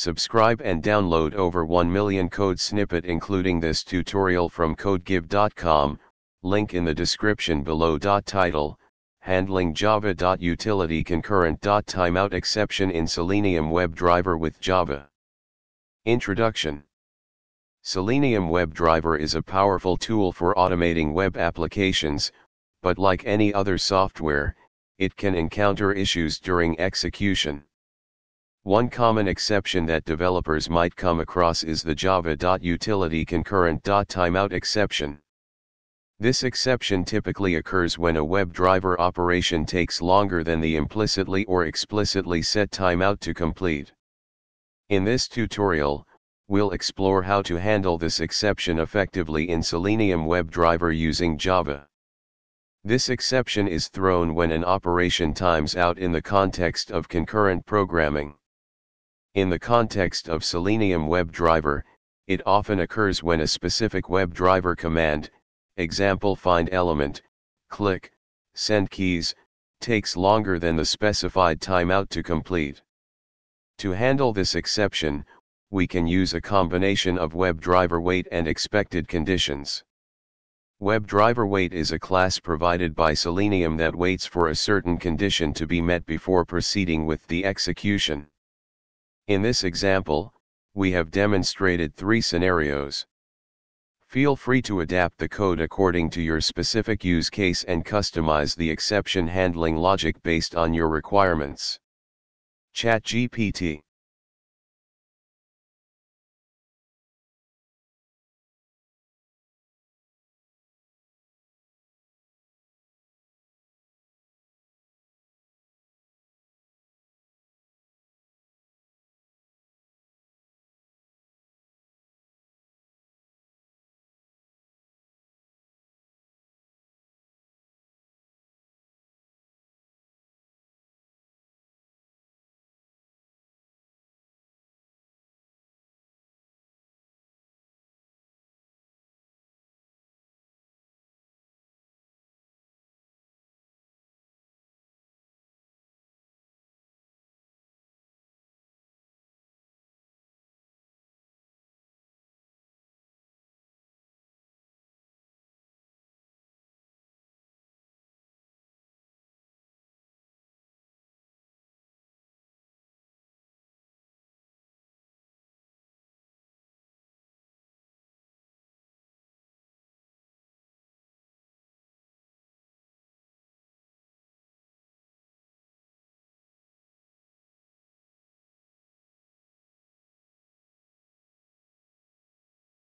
Subscribe and download over 1 million code snippet including this tutorial from codegive.com, link in the description below. Title, Handling Java.utility exception in Selenium WebDriver with Java. Introduction Selenium WebDriver is a powerful tool for automating web applications, but like any other software, it can encounter issues during execution. One common exception that developers might come across is the java.utility concurrent.timeout exception. This exception typically occurs when a WebDriver operation takes longer than the implicitly or explicitly set timeout to complete. In this tutorial, we'll explore how to handle this exception effectively in Selenium WebDriver using Java. This exception is thrown when an operation times out in the context of concurrent programming. In the context of Selenium WebDriver, it often occurs when a specific WebDriver command, example find element, click, send keys, takes longer than the specified timeout to complete. To handle this exception, we can use a combination of WebDriver wait and expected conditions. WebDriver wait is a class provided by Selenium that waits for a certain condition to be met before proceeding with the execution. In this example, we have demonstrated three scenarios. Feel free to adapt the code according to your specific use case and customize the exception handling logic based on your requirements. ChatGPT